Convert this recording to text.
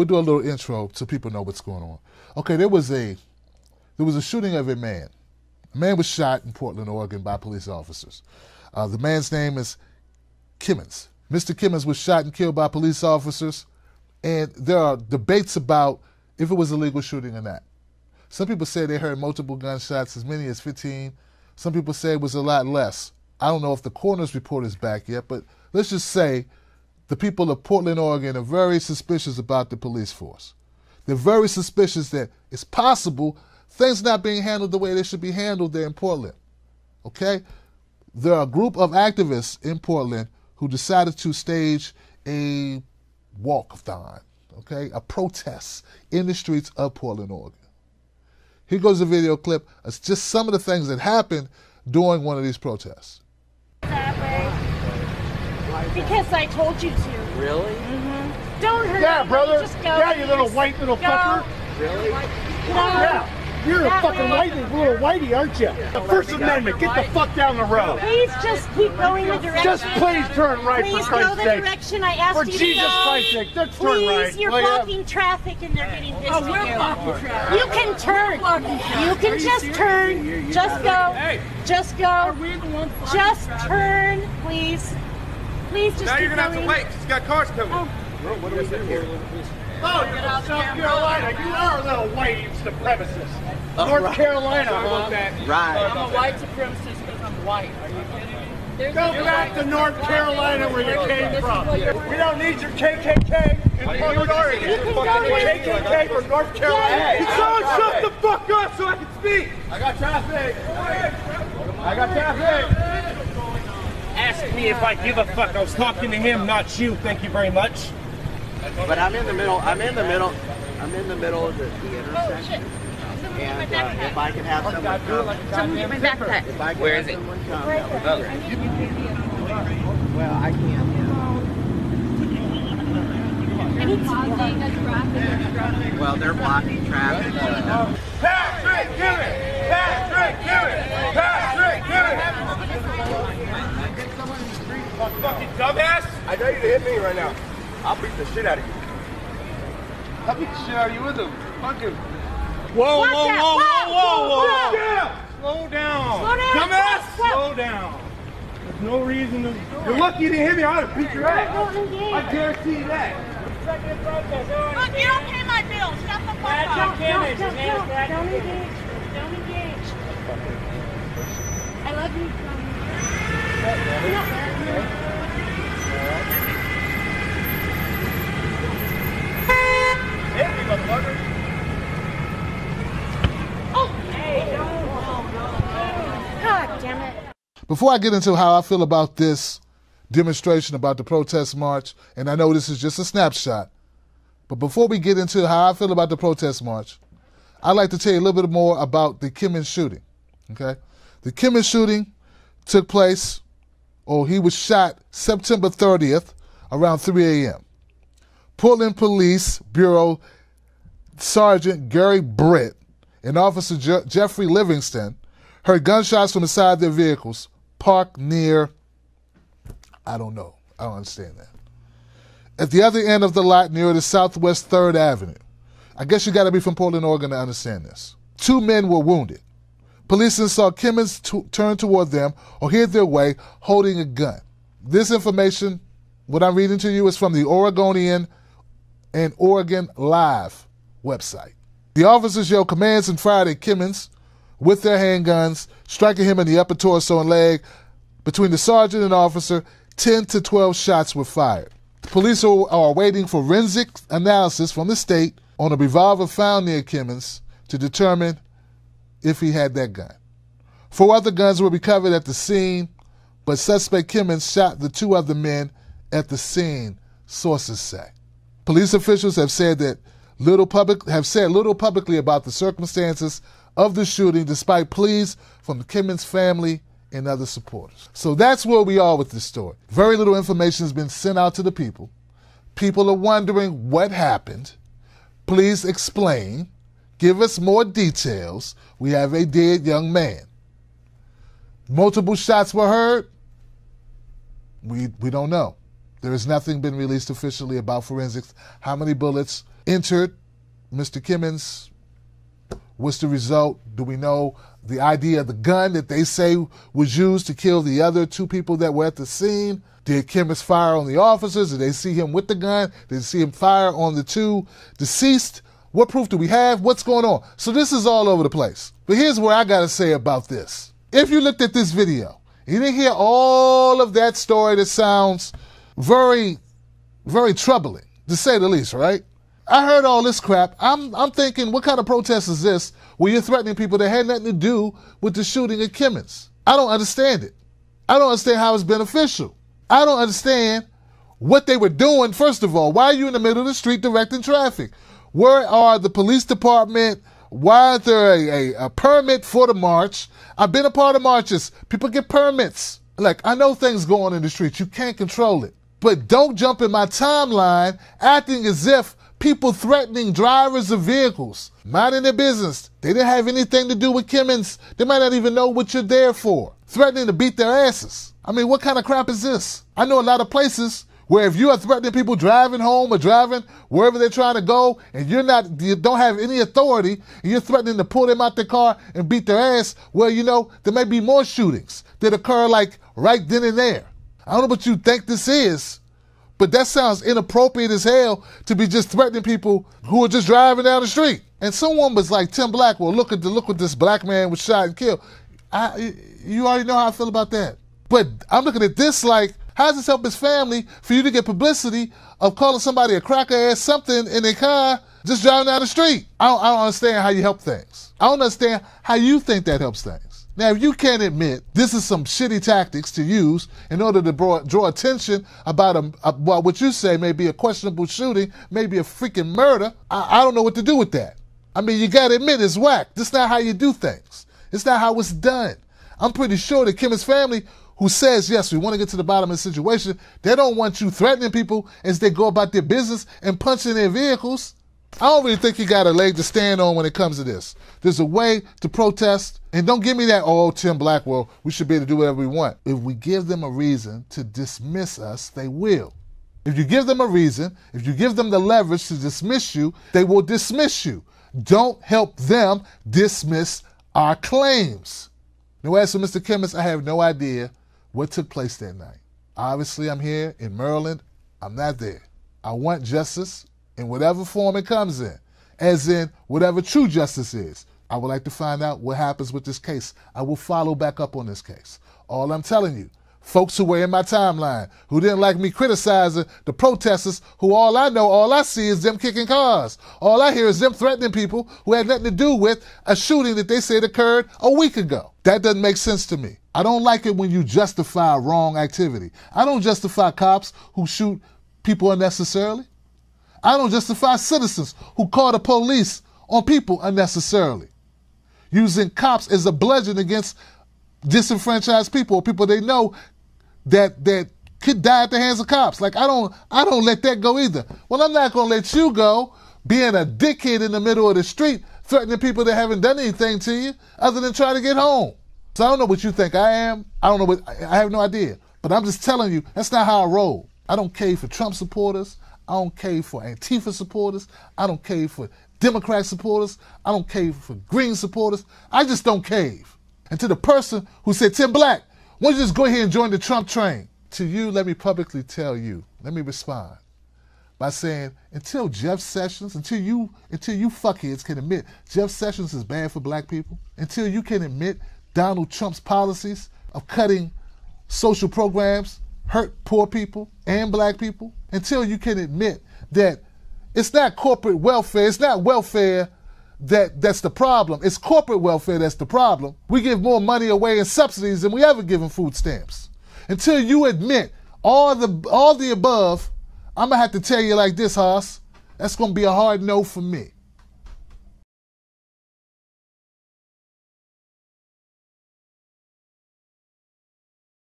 we'll do a little intro so people know what's going on. Okay, there was a there was a shooting of a man. A man was shot in Portland, Oregon, by police officers. Uh, the man's name is Kimmons. Mr. Kimmons was shot and killed by police officers, and there are debates about if it was a legal shooting or not. Some people say they heard multiple gunshots, as many as 15. Some people say it was a lot less. I don't know if the coroner's report is back yet, but let's just say the people of Portland, Oregon are very suspicious about the police force. They're very suspicious that it's possible things not being handled the way they should be handled there in Portland. Okay? There are a group of activists in Portland who decided to stage a walkathon, okay, a protest in the streets of Portland, Oregon. Here goes a video clip It's just some of the things that happened during one of these protests. That way. Because I told you to. Really? Mm-hmm. Don't hurt Yeah, anybody, brother. Just go. Yeah, you little please. white little Go. fucker. Really? Go. Yeah. You're a fucking way. whitey, little whitey, aren't you? The First Amendment. Get the fuck down the road. Please just keep going the direction. Just please turn right Please for go the direction I asked For you to Jesus go. Christ's sake, just turn Please, you're Well, yeah. blocking traffic and they're getting pissed Oh, we're at you. blocking traffic. You can turn. You can just turn. Just go. Just go. we the ones blocking Just turn, please. Please just Now keep you're gonna have to wait wait 'cause he's got cars coming. Oh. Oh, you're from South Carolina. You are a little white supremacist. Oh, North right. Carolina, huh? Right. I'm a white supremacist because I'm white. Are you kidding me? Go back to North Carolina where you came from. We don't need your KKK in Portland, Oregon. You can go where- KKK from North Carolina. Yeah. Someone shut the fuck up so I can speak. I got traffic. I got traffic. Asked me if I give a fuck. I was talking to him, not you. Thank you very much. But I'm in the middle. I'm in the middle. I'm in the middle of the, the intersection. And uh, if I can have someone come, Someone get my backpack. if I could Where have is it? someone come, that would be great. Well, I can't. Well, they're blocking traffic. uh, Patrick, give it! Patrick, give it! Patrick, give it! Fucking dumbass! I dare you to hit me right now. I'll beat the shit out of you. I'll beat the shit out of you with him. Fuck him. Whoa, Watch whoa, whoa, Whoa, whoa, whoa, whoa. whoa. Yeah! Slow down. Slow down. Dumbass! Whoa. Slow down. There's no reason to. You're lucky you didn't hit me. I would have beat your ass. I guarantee you that. Look, you don't pay my bills. Shut the fuck Patrick up. Kimmons, Don't, his name is don't, don't engage. Don't engage. I love you. Hit me, motherfucker. God damn it. Before I get into how I feel about this demonstration, about the protest march, and I know this is just a snapshot, but before we get into how I feel about the protest march, I'd like to tell you a little bit more about the Kimmons shooting. Okay? The Kimmons shooting took place, or he was shot September 30th around 3 a.m. Portland Police Bureau Sergeant Gary Britt and Officer Je- Jeffrey Livingston heard gunshots from the side of their vehicles parked near, I don't know, I don't understand that. At the other end of the lot near the Southwest 3rd Avenue. I guess you got to be from Portland, Oregon to understand this. Two men were wounded. Police then saw Kimmons t- turn toward them or head their way holding a gun. This information, what I'm reading to you, is from the Oregonian and Oregon Live website. The officers yelled commands and fired at Kimmons with their handguns, striking him in the upper torso and leg. Between the sergeant and officer, 10 to 12 shots were fired. The police are, are waiting forensic analysis from the state on a revolver found near Kimmons to determine if he had that gun. Four other guns were recovered at the scene, but suspect Kimmons shot the two other men at the scene, sources say. Police officials have said that little public have said little publicly about the circumstances of the shooting, despite pleas from the Kimmons family and other supporters. So that's where we are with this story. Very little information has been sent out to the people. People are wondering what happened. Please explain. Give us more details. We have a dead young man. Multiple shots were heard. We we don't know. There has nothing been released officially about forensics. How many bullets entered Mr. Kimmons? What's the result? Do we know the idea of the gun that they say was used to kill the other two people that were at the scene? Did Kimmons fire on the officers? Did they see him with the gun? Did they see him fire on the two deceased? What proof do we have? What's going on? So this is all over the place. But here's what I got to say about this. If you looked at this video, you didn't hear all of that story that sounds very, very troubling, to say the least, right? I heard all this crap. I'm, I'm thinking, what kind of protest is this where you're threatening people that had nothing to do with the shooting at Kimmons? I don't understand it. I don't understand how it's beneficial. I don't understand what they were doing. First of all, why are you in the middle of the street directing traffic? Where are the police department? Why is there a, a, a permit for the march? I've been a part of marches. People get permits. Like, I know things go on in the streets. You can't control it. But don't jump in my timeline acting as if people threatening drivers of vehicles, minding their business. They didn't have anything to do with Kimmons. They might not even know what you're there for. Threatening to beat their asses. I mean, what kind of crap is this? I know a lot of places where if you are threatening people driving home or driving wherever they're trying to go and you're not you don't have any authority and you're threatening to pull them out the car and beat their ass well you know there may be more shootings that occur like right then and there. I don't know what you think this is but that sounds inappropriate as hell to be just threatening people who are just driving down the street. And someone was like tim blackwell look at the look what this black man was shot and killed. I, you already know how i feel about that. But i'm looking at this like how does this help his family for you to get publicity of calling somebody a cracker ass something in their car just driving down the street? I don't, I don't understand how you help things. I don't understand how you think that helps things. Now, if you can't admit this is some shitty tactics to use in order to draw, draw attention about a, what you say may be a questionable shooting, maybe a freaking murder, I, I don't know what to do with that. I mean, you gotta admit it's whack. This is not how you do things. It's not how it's done. I'm pretty sure that Kim's family who says, yes, we want to get to the bottom of the situation. They don't want you threatening people as they go about their business and punching their vehicles. I don't really think you got a leg to stand on when it comes to this. There's a way to protest, and don't give me that, oh, Tim Blackwell, we should be able to do whatever we want. If we give them a reason to dismiss us, they will. If you give them a reason, if you give them the leverage to dismiss you, they will dismiss you. Don't help them dismiss our claims. Now, as for Mr. Kimmons, I have no idea what took place that night. Obviously, I'm here in Maryland. I'm not there. I want justice in whatever form it comes in, as in whatever true justice is. I would like to find out what happens with this case. I will follow back up on this case. All I'm telling you, folks who were in my timeline, who didn't like me criticizing the protesters, who all I know, all I see is them kicking cars. All I hear is them threatening people who had nothing to do with a shooting that they said occurred a week ago. That doesn't make sense to me. I don't like it when you justify wrong activity. I don't justify cops who shoot people unnecessarily. I don't justify citizens who call the police on people unnecessarily. Using cops as a bludgeon against disenfranchised people or people they know that that could die at the hands of cops. Like I don't I don't let that go either. Well, I'm not gonna let you go being a dickhead in the middle of the street, threatening people that haven't done anything to you other than try to get home. So I don't know what you think I am. I don't know what I have no idea. But I'm just telling you, that's not how I roll. I don't care for Trump supporters. I don't care for Antifa supporters. I don't care for Democrat supporters. I don't care for Green supporters. I just don't cave. And to the person who said, Tim Black, why don't you just go ahead and join the Trump train? To you, let me publicly tell you, let me respond by saying, until Jeff Sessions, until you, until you fuckheads can admit Jeff Sessions is bad for black people, until you can admit Donald Trump's policies of cutting social programs hurt poor people and black people, until you can admit that it's not corporate welfare, it's not welfare that that's the problem. It's corporate welfare that's the problem. We give more money away in subsidies than we ever give in food stamps. Until you admit all the all the above, I'm gonna have to tell you like this, Haas. That's gonna be a hard no for me.